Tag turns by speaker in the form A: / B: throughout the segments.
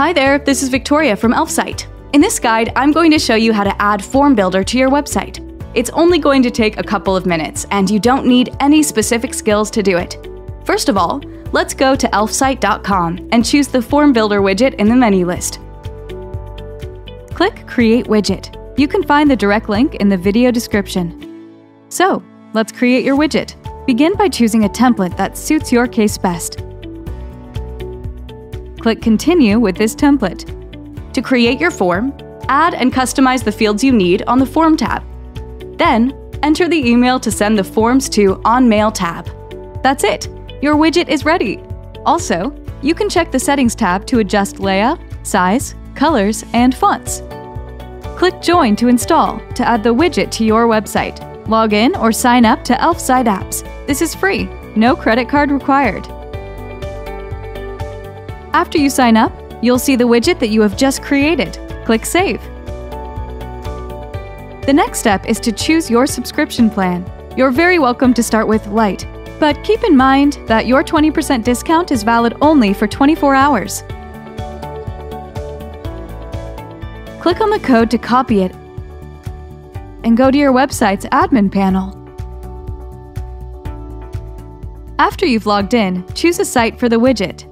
A: Hi there, this is Victoria from Elfsight. In this guide, I'm going to show you how to add Form Builder to your website. It's only going to take a couple of minutes, and you don't need any specific skills to do it. First of all, let's go to elfsight.com and choose the Form Builder widget in the menu list. Click Create Widget. You can find the direct link in the video description. So, let's create your widget. Begin by choosing a template that suits your case best. Click Continue with this template. To create your form, add and customize the fields you need on the Form tab. Then, enter the email to send the forms to On Mail tab. That's it! Your widget is ready! Also, you can check the Settings tab to adjust layout, size, colors, and fonts. Click Join to install to add the widget to your website. Log in or sign up to Elfsight Apps. This is free, no credit card required. After you sign up, you'll see the widget that you have just created. Click Save. The next step is to choose your subscription plan. You're very welcome to start with Lite, but keep in mind that your 20% discount is valid only for 24 hours. Click on the code to copy it and go to your website's admin panel. After you've logged in, choose a site for the widget.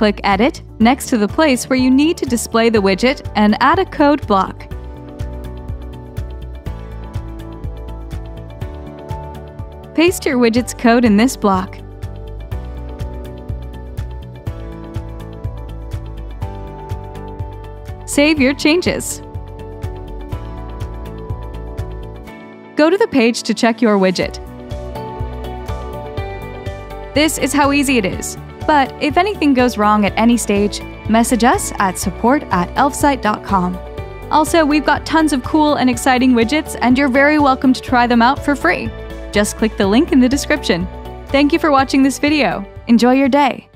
A: Click Edit next to the place where you need to display the widget and add a code block. Paste your widget's code in this block. Save your changes. Go to the page to check your widget. This is how easy it is. But if anything goes wrong at any stage, message us at support at elfsight.com. Also, we've got tons of cool and exciting widgets, and you're very welcome to try them out for free. Just click the link in the description. Thank you for watching this video. Enjoy your day.